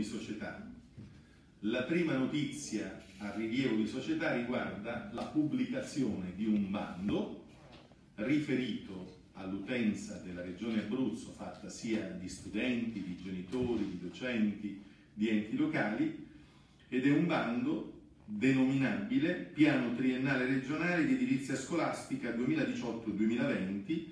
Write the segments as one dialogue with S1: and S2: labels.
S1: di società. La prima notizia a rilievo di società riguarda la pubblicazione di un bando riferito all'utenza della Regione Abruzzo, fatta sia di studenti, di genitori, di docenti, di enti locali, ed è un bando denominabile Piano Triennale Regionale di Edilizia Scolastica 2018-2020,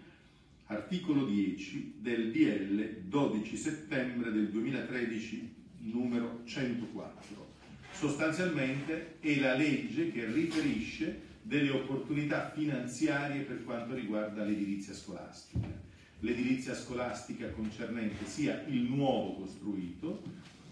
S1: articolo 10 del DL 12 settembre del 2013 numero 104. Sostanzialmente è la legge che riferisce delle opportunità finanziarie per quanto riguarda l'edilizia scolastica. L'edilizia scolastica concernente sia il nuovo costruito,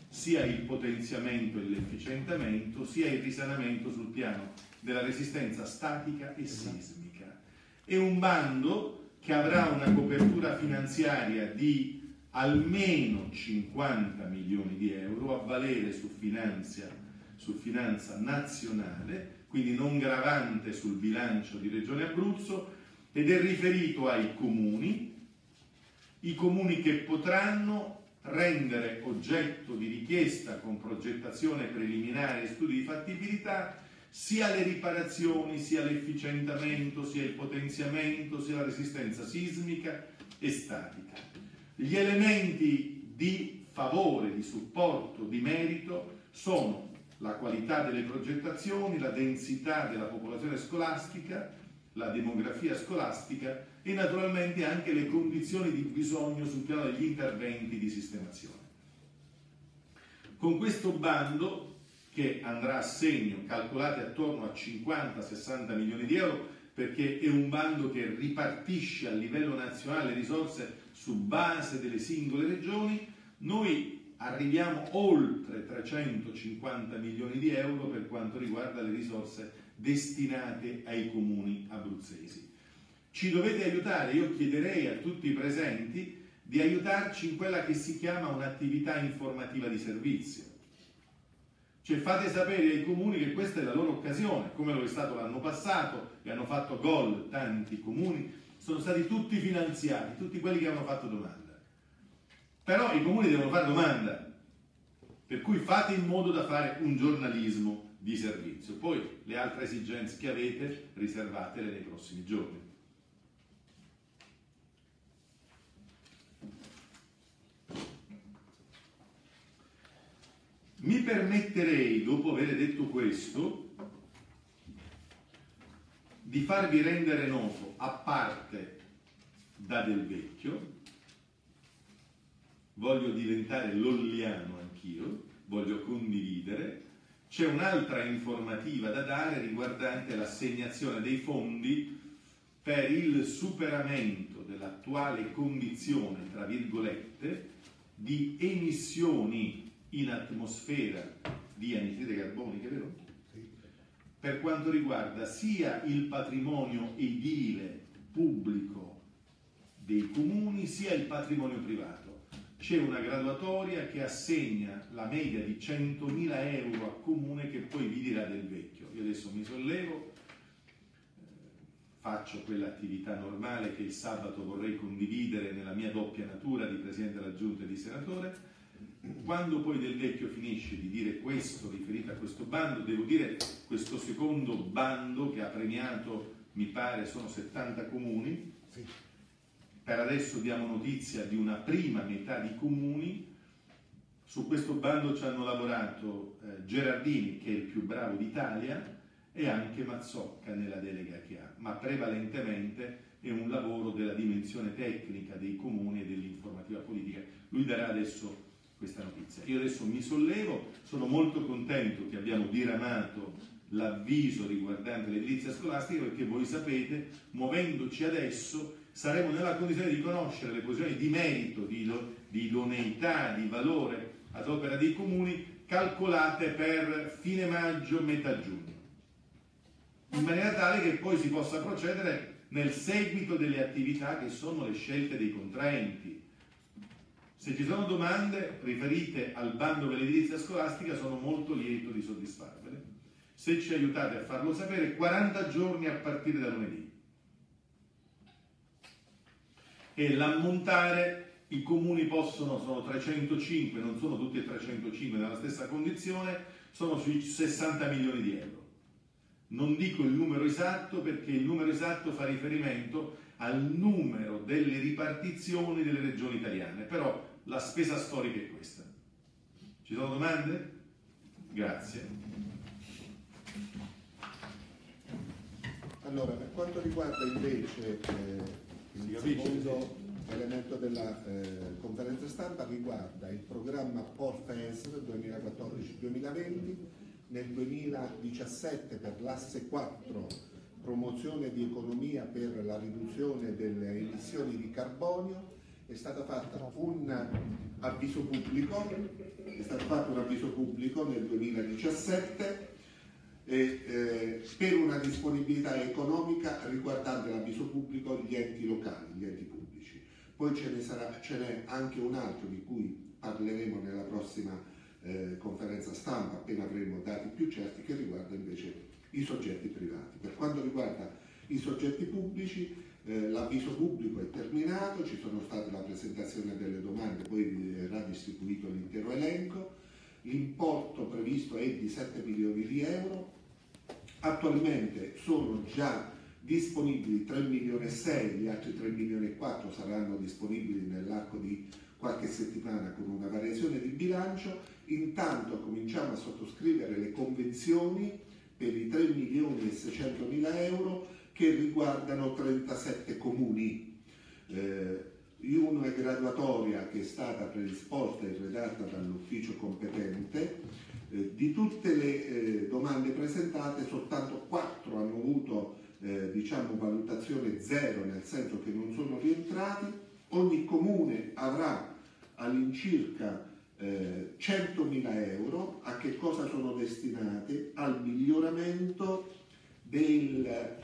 S1: sia il potenziamento e l'efficientamento, sia il risanamento sul piano della resistenza statica e sismica. È un bando che avrà una copertura finanziaria di almeno 50 milioni di euro a valere su finanza, su finanza nazionale, quindi non gravante sul bilancio di Regione Abruzzo, ed è riferito ai comuni, i comuni che potranno rendere oggetto di richiesta con progettazione preliminare e studi di fattibilità sia le riparazioni, sia l'efficientamento, sia il potenziamento, sia la resistenza sismica e statica. Gli elementi di favore, di supporto, di merito sono la qualità delle progettazioni, la densità della popolazione scolastica, la demografia scolastica e naturalmente anche le condizioni di bisogno sul piano degli interventi di sistemazione. Con questo bando, che andrà a segno, calcolate attorno a 50-60 milioni di euro, perché è un bando che ripartisce a livello nazionale risorse su base delle singole regioni, noi arriviamo oltre 350 milioni di euro per quanto riguarda le risorse destinate ai comuni abruzzesi. Ci dovete aiutare, io chiederei a tutti i presenti di aiutarci in quella che si chiama un'attività informativa di servizio. Cioè fate sapere ai comuni che questa è la loro occasione, come lo è stato l'anno passato, e hanno fatto gol tanti comuni, sono stati tutti finanziati, tutti quelli che hanno fatto domanda. Però i comuni devono fare domanda, per cui fate in modo da fare un giornalismo di servizio. Poi le altre esigenze che avete riservatele nei prossimi giorni. Mi permetterei, dopo aver detto questo, di farvi rendere noto, a parte da Del Vecchio, voglio diventare lolliano anch'io, voglio condividere, c'è un'altra informativa da dare riguardante l'assegnazione dei fondi per il superamento dell'attuale condizione, tra virgolette, di emissioni in atmosfera di anidride carbonica, vero? Per quanto riguarda sia il patrimonio edile pubblico dei comuni, sia il patrimonio privato. C'è una graduatoria che assegna la media di 100.000 euro a comune che poi vi dirà del vecchio. Io adesso mi sollevo, eh, faccio quell'attività normale che il sabato vorrei condividere nella mia doppia natura di Presidente della Giunta e di Senatore, quando poi Del Vecchio finisce di dire questo riferito a questo bando, devo dire questo secondo bando che ha premiato, mi pare, sono 70 comuni, sì. per adesso diamo notizia di una prima metà di comuni, su questo bando ci hanno lavorato eh, Gerardini, che è il più bravo d'Italia, e anche Mazzocca nella delega che ha, ma prevalentemente è un lavoro della dimensione tecnica dei comuni e dell'informativa politica. Lui darà adesso questa notizia. Io adesso mi sollevo, sono molto contento che abbiamo diramato l'avviso riguardante l'edilizia scolastica perché voi sapete, muovendoci adesso, saremo nella condizione di conoscere le posizioni di merito, di, di idoneità, di valore ad opera dei comuni calcolate per fine maggio, metà giugno, in maniera tale che poi si possa procedere nel seguito delle attività che sono le scelte dei contraenti, se ci sono domande riferite al bando dell'edilizia scolastica sono molto lieto di soddisfarvele. Se ci aiutate a farlo sapere, 40 giorni a partire da lunedì. E l'ammontare i comuni possono, sono 305, non sono tutti e 305 nella stessa condizione, sono sui 60 milioni di euro. Non dico il numero esatto perché il numero esatto fa riferimento al numero delle ripartizioni delle regioni italiane, però la spesa storica è questa. Ci sono domande? Grazie.
S2: Allora, per quanto riguarda invece eh, il secondo elemento della eh, conferenza stampa riguarda il programma PORFES 2014-2020 nel 2017 per l'asse 4 promozione di economia per la riduzione delle emissioni di carbonio è stato fatto un avviso pubblico, nel 2017 e, eh, per una disponibilità economica riguardante l'avviso pubblico gli enti locali, gli enti pubblici. Poi ce ne sarà ce n'è anche un altro di cui parleremo nella prossima eh, conferenza stampa appena avremo dati più certi che riguarda invece i soggetti privati. Per quanto riguarda i soggetti pubblici eh, l'avviso pubblico è terminato, ci sono state la presentazione delle domande, poi verrà distribuito l'intero elenco, l'importo previsto è di 7 milioni di euro, attualmente sono già disponibili 3 milioni e 6, gli altri 3 milioni e 4 saranno disponibili nell'arco di qualche settimana con una variazione di bilancio, intanto cominciamo a sottoscrivere le convenzioni per i 3 milioni e 600 mila euro che riguardano 37 comuni. Eh, uno è graduatoria che è stata predisposta e redatta dall'ufficio competente. Eh, di tutte le eh, domande presentate soltanto 4 hanno avuto eh, diciamo, valutazione zero, nel senso che non sono rientrati. Ogni comune avrà all'incirca eh, 100.000 euro. A che cosa sono destinate? Al miglioramento del, eh,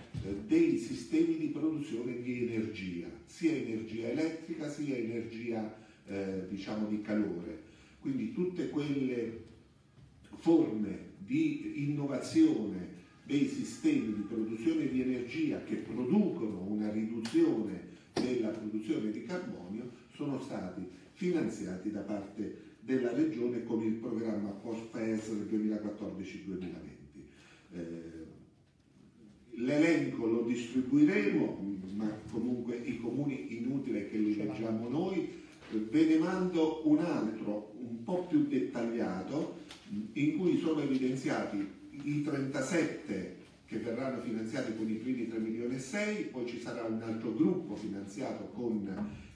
S2: dei sistemi di produzione di energia, sia energia elettrica sia energia eh, diciamo di calore. Quindi tutte quelle forme di innovazione dei sistemi di produzione di energia che producono una riduzione della produzione di carbonio sono stati finanziati da parte della Regione con il programma Post-FES 2014-2020. Eh, L'elenco lo distribuiremo, ma comunque i comuni inutile che li leggiamo noi. Ve ne mando un altro un po' più dettagliato in cui sono evidenziati i 37 che verranno finanziati con i primi 3 milioni e 6, poi ci sarà un altro gruppo finanziato con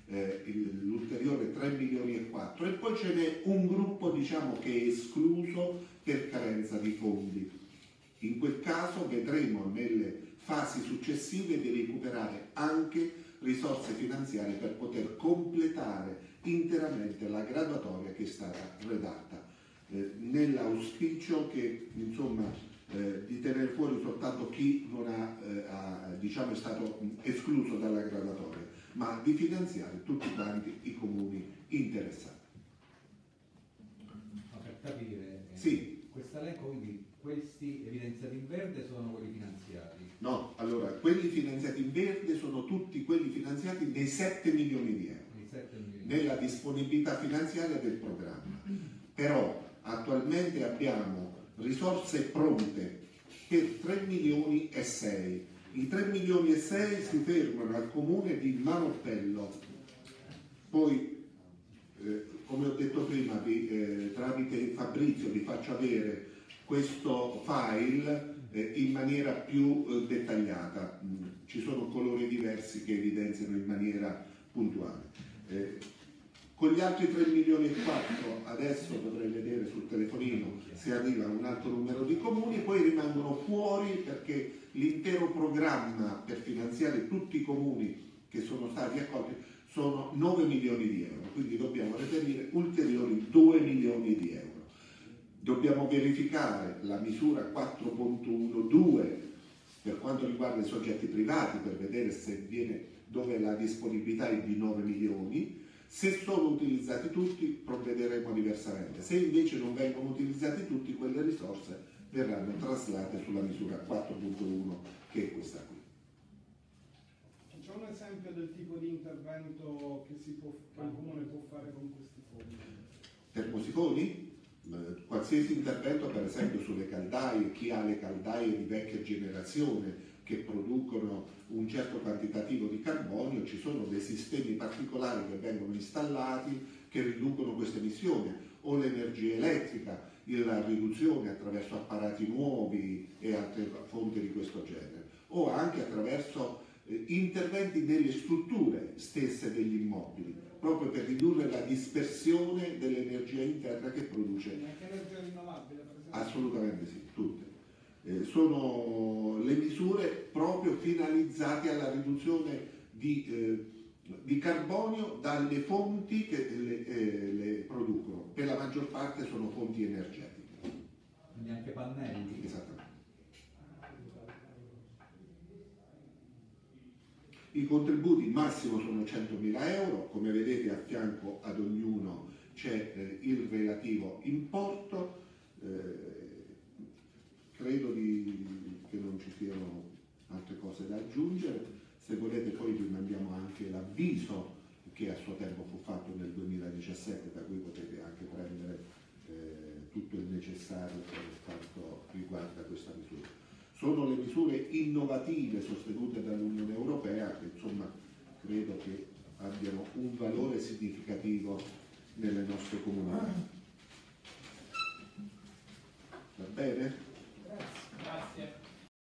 S2: eh, l'ulteriore 3 milioni e 4 e poi ce n'è un gruppo diciamo che è escluso per carenza di fondi in quel caso vedremo nelle fasi successive di recuperare anche risorse finanziarie per poter completare interamente la graduatoria che è stata redatta, eh, nell'auspicio che insomma eh, di tenere fuori soltanto chi non ha, eh, ha, diciamo, è stato escluso dalla graduatoria, ma di finanziare tutti quanti i comuni interessati.
S3: Ma per capire,
S2: eh, sì.
S3: questo elenco quindi questi evidenziati in verde sono quelli finanziati?
S2: No, allora, quelli finanziati in verde sono tutti quelli finanziati nei 7 milioni di euro,
S3: 7 milioni.
S2: nella disponibilità finanziaria del programma. Però attualmente abbiamo risorse pronte per 3 milioni e 6. I 3 milioni e 6 si fermano al comune di Manoppello. Poi, eh, come ho detto prima, vi, eh, tramite Fabrizio vi faccio avere questo file eh, in maniera più eh, dettagliata. Mm, ci sono colori diversi che evidenziano in maniera puntuale. Eh, con gli altri 3 milioni e 4 adesso dovrei vedere sul telefonino se arriva un altro numero di comuni, poi rimangono fuori perché l'intero programma per finanziare tutti i comuni che sono stati accolti sono 9 milioni di euro, quindi dobbiamo reperire ulteriori 2 milioni di euro. Dobbiamo verificare la misura 4.12 per quanto riguarda i soggetti privati per vedere se viene, dove la disponibilità è di 9 milioni. Se sono utilizzati tutti provvederemo diversamente, se invece non vengono utilizzati tutti quelle risorse verranno traslate sulla misura 4.1 che è questa qui.
S4: un esempio del tipo di intervento che, può, che un comune può fare con questi fondi?
S2: Termosifoni? Eh, Qualsiasi intervento, per esempio sulle caldaie, chi ha le caldaie di vecchia generazione che producono un certo quantitativo di carbonio, ci sono dei sistemi particolari che vengono installati che riducono questa emissione, o l'energia elettrica, la riduzione attraverso apparati nuovi e altre fonti di questo genere, o anche attraverso eh, interventi nelle strutture stesse degli immobili, proprio per ridurre la dispersione dell'energia interna che produce.
S4: Anche energia rinnovabile, per esempio?
S2: Assolutamente sì, tutte. Eh, sono le misure proprio finalizzate alla riduzione di, eh, di carbonio dalle fonti che le, eh, le producono. Per la maggior parte sono fonti energetiche.
S3: Quindi anche pannelli.
S2: Esattamente. I contributi massimo sono 100.000 euro, come vedete a fianco ad ognuno c'è eh, il relativo importo. Eh, credo di- che non ci siano altre cose da aggiungere. Se volete poi vi mandiamo anche l'avviso che a suo tempo fu fatto nel 2017, da cui potete anche prendere eh, tutto il necessario per quanto riguarda questa misura. Sono le misure innovative sostenute dall'Unione Europea che insomma credo che abbiano un valore significativo nelle nostre comunità. Va bene?